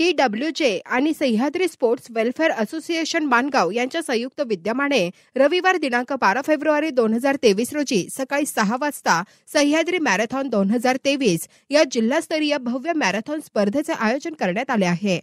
T W J आणि Sahyadri sports welfare association Mangaon यांच्या संयुक्त विद्यमाने रविवार दिनांक बारा फेब्रुवारी दोन हजार तेवीस रोजी सकाळी सहा वाजता सह्याद्री मॅरेथॉन दोन हजार तेवीस या जिल्हास्तरीय भव्य मॅरेथॉन स्पर्धेचे आयोजन करण्यात आले आहे.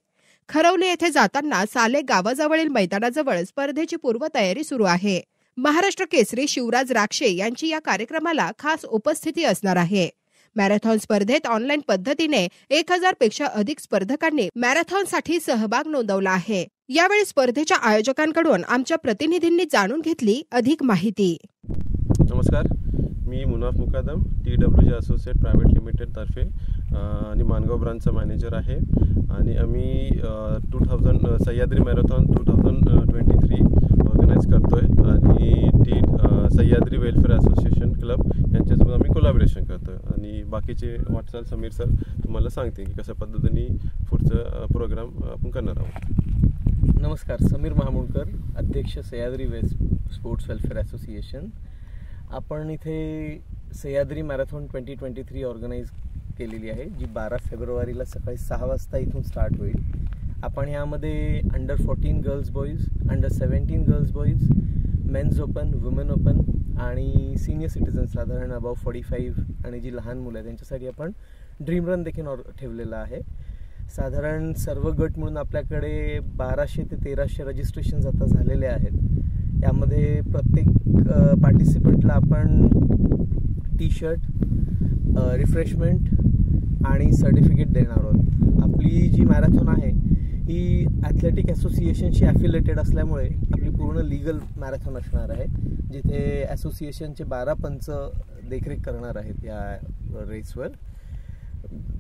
खरवले येथे जाताना साले गावाजवळील मैदानाजवळ स्पर्धेची पूर्वतयारी सुरू आहे. महाराष्ट्र केसरी शिवराज राक्षे यांची या कार्यक्रमाला खास उपस्थिती असणार आहे. मॅरेथॉन स्पर्धेत ऑनलाईन पद्धतीने एक हजारपेक्षा अधिक स्पर्धकांनी मॅरेथॉनसाठी सहभाग नोंदवला आहे. यावेळी स्पर्धेच्या आयोजकांकडून आमच्या प्रतिनिधींनी जाणून घेतली अधिक माहिती. नमस्कार. मी Munaf Mukadam T W J associate private लिमिटेडतर्फे आणि मानगाव ब्रांचचा मॅनेजर आहे. आणि आम्ही two thousand Sahyadri marathon two thousand twenty three organise करतो आहे आणि T Sahyadri welfare association club यांच्यासोबत आम्ही कोलॅबरेशन करतो आणि बाकीचे वाटचाल समीर सर तुम्हाला सांगते की कशा पद्धतीने पुढचं प्रोग्राम आपण करणार आहोत. नमस्कार समीर महामुळकर अध्यक्ष Sahyadri west sports welfare association. आपण इथे Sahyadri marathon twenty twenty three organise केलेली आहे जी बारा फेब्रुवारीला सकाळी सहा वाजता इथून स्टार्ट होईल. आपण यामध्ये under fourteen girls boys under seventeen girls boys mens open women open आणि सिनियर सिटीजन साधारण अबाव फॉर्टी फाईव्ह आणि जी लहान मुलं आहेत त्यांच्यासाठी आपण ड्रीम रन देखील ऑर ठेवलेला आहे. साधारण सर्व गट म्हणून आपल्याकडे बाराशे ते तेराशे रजिस्ट्रेशन आता झालेले आहेत. यामध्ये प्रत्येक पार्टिसिपंटला आपण टी शर्ट रिफ्रेशमेंट आणि सर्टिफिकेट देणार आहोत. आपली जी मॅरेथॉन आहे ही ॲथलेटिक असोसिएशनशी ॲफिलेटेड असल्यामुळे आपली पूर्ण लिगल मॅरेथॉन असणार आहे. जिथे असोसिएशनचे बारा पंच देखरेख करणार आहेत या रेसवर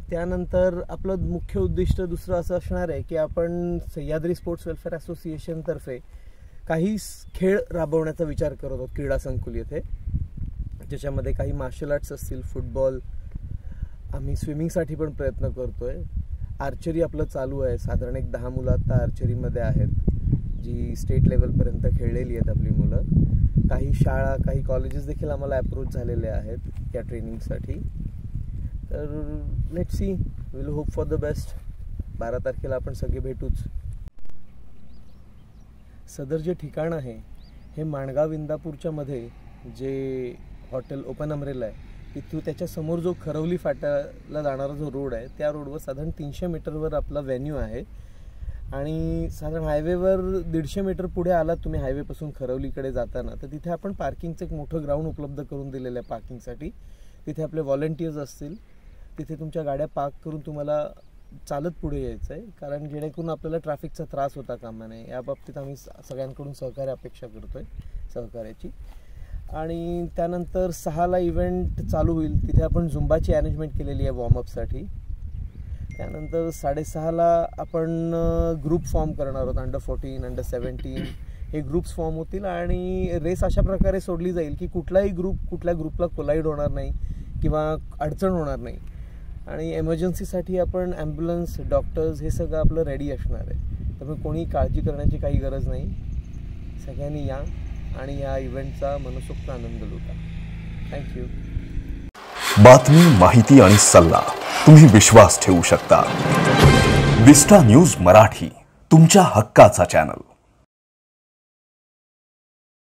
त्यानंतर आपलं मुख्य उद्दिष्ट दुसरं असं असणार आहे की आपण सह्याद्री स्पोर्ट्स वेलफेअर असोसिएशनतर्फे काही खेळ राबवण्याचा विचार करत आहोत क्रीडा संकुल येथे. ज्याच्यामध्ये काही मार्शल आर्ट्स असतील फुटबॉल आम्ही स्विमिंगसाठी पण प्रयत्न करतो आहे आर्चरी आपलं चालू आहे. साधारण एक दहा मुलं आत्ता आर्चरीमध्ये आहेत. जी स्टेट लेवलपर्यंत खेळलेली आहेत आपली मुलं. काही शाळा काही कॉलेजेस देखील आम्हाला अप्रोच झालेले आहेत या ट्रेनिंगसाठी तर let see will hope for the best बारा तारखेला आपण सगळे भेटूच. सदर जे ठिकाण आहे हे माणगाव इंदापूरच्या मध्ये जे हॉटेल ओपन अमरेला आहे तिथून त्याच्यासमोर जो खरवली फाट्याला जाणारा जो रोड आहे त्या रोडवर साधारण तीनशे मीटरवर आपला व्हेन्यू आहे. आणि साधारण हायवेवर दीडशे मीटर पुढे आलात तुम्ही हायवेपासून खरवलीकडे जाताना तर तिथे आपण पार्किंगचं एक मोठं ग्राउंड उपलब्ध करून दिलेलं आहे पार्किंगसाठी तिथे आपले व्हॉलेंटियर्स असतील. तिथे तुमच्या गाड्या पार्क करून तुम्हाला चालत पुढे यायचं आहे. कारण जेणेकरून आपल्याला ट्रॅफिकचा त्रास होता कामा नये या बाबतीत आम्ही सगळ्यांकडून सहकार्य अपेक्षा करतो आहे सहकार्याची. आणि त्यानंतर सहाला इव्हेंट चालू होईल. तिथे आपण झुंबाची अरेंजमेंट केलेली आहे वॉर्मअपसाठी त्यानंतर साडेसहाला आपण ग्रुप फॉर्म करणार आहोत. अंडर फोर्टीन अंडर सेवन्टीन हे ग्रुप्स फॉर्म होतील आणि रेस अशा प्रकारे सोडली जाईल की कुठलाही ग्रुप कुठल्या ग्रुपला कोलाईड होणार नाही किंवा अडचण होणार नाही. आणि एमर्जन्सीसाठी आपण ॲम्ब्युलन्स डॉक्टर्स हे सगळं आपलं रेडी असणार आहे. त्यामुळे कोणी काळजी करण्याची काही गरज नाही. सगळ्यांनी या. आणि या इव्हेंटचा मनसोक्त आनंद लुटा. थँक्यू बातमी माहिती आणि सल्ला तुम्ही विश्वास ठेवू शकता. विस्टा न्यूज मराठी तुमच्या हक्काचा चॅनल